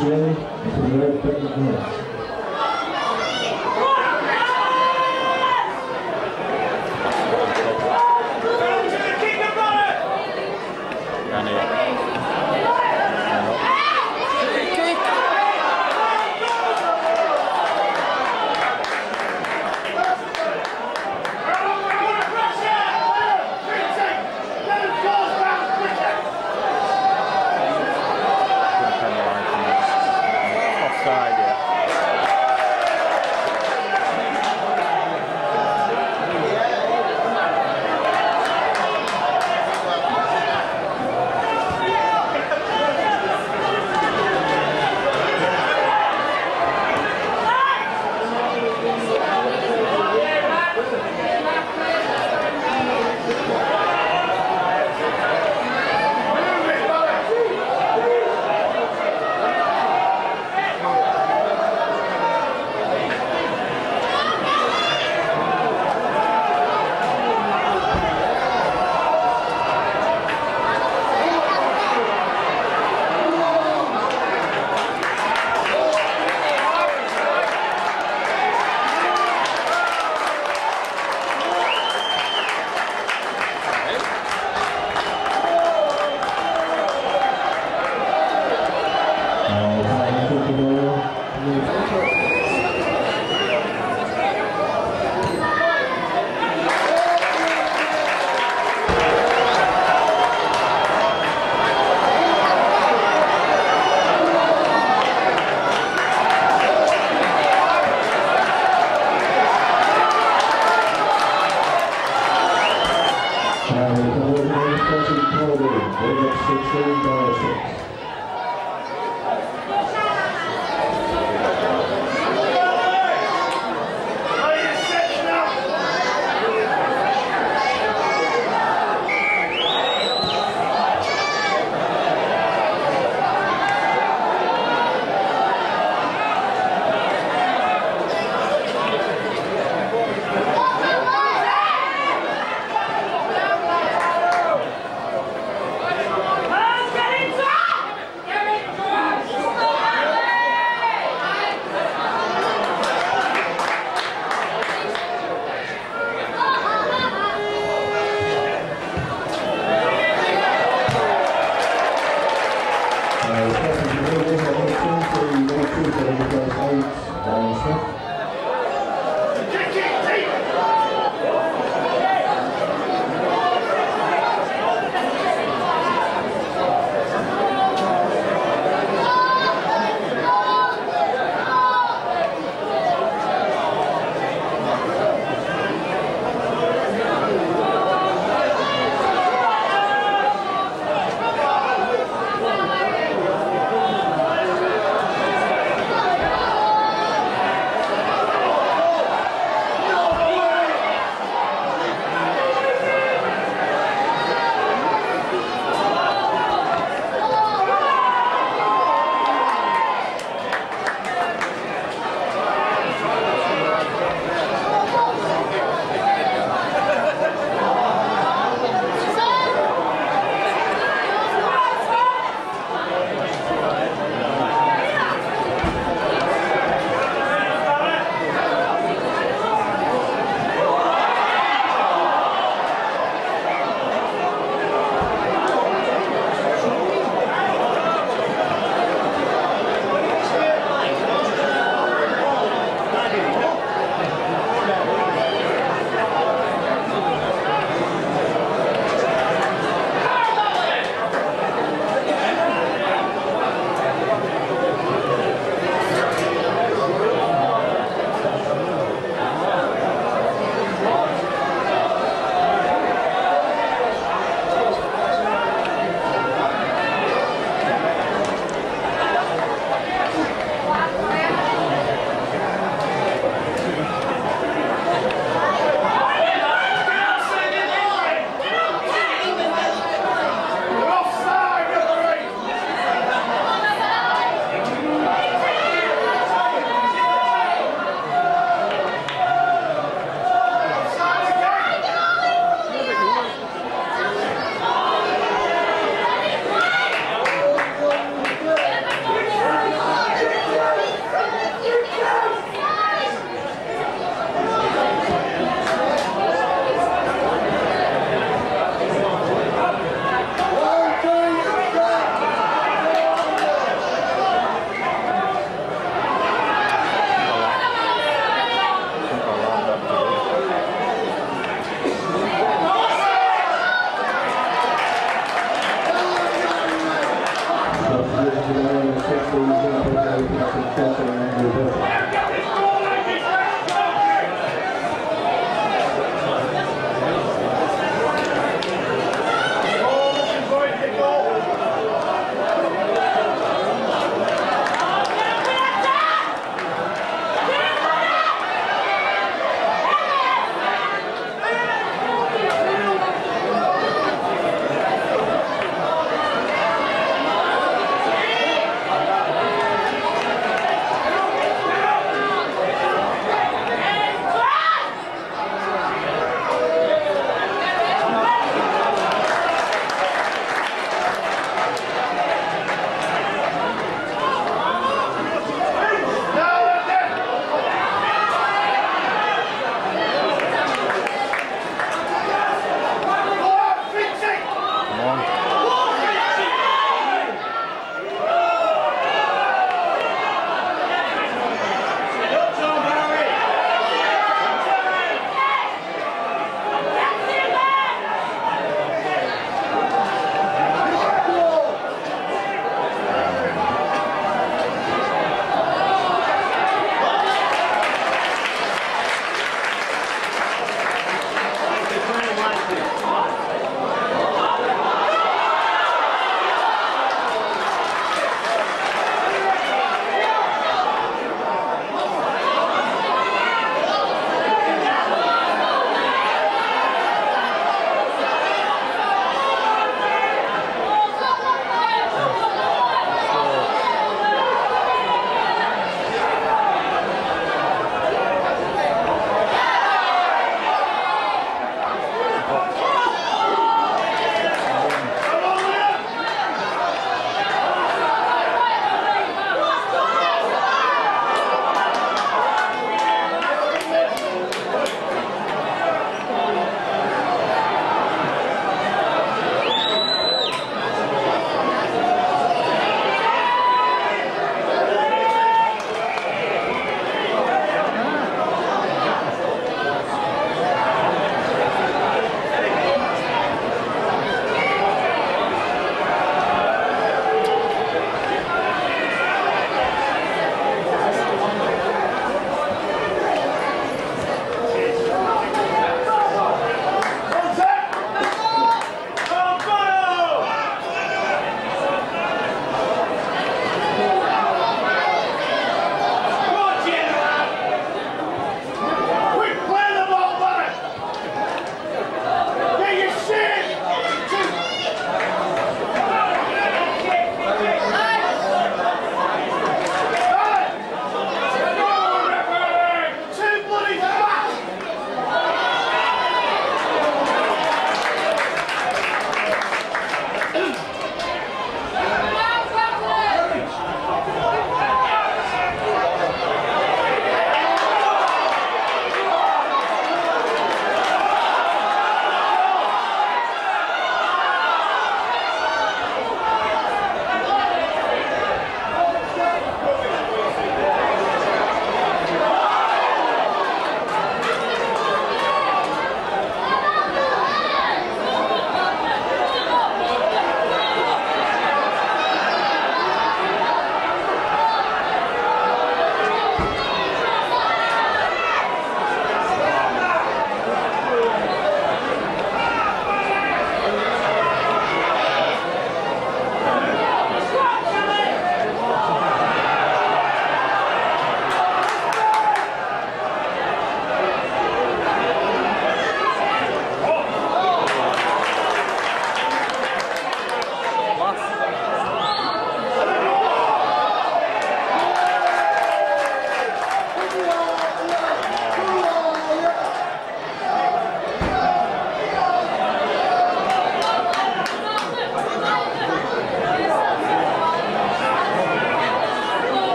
Shirley, and to the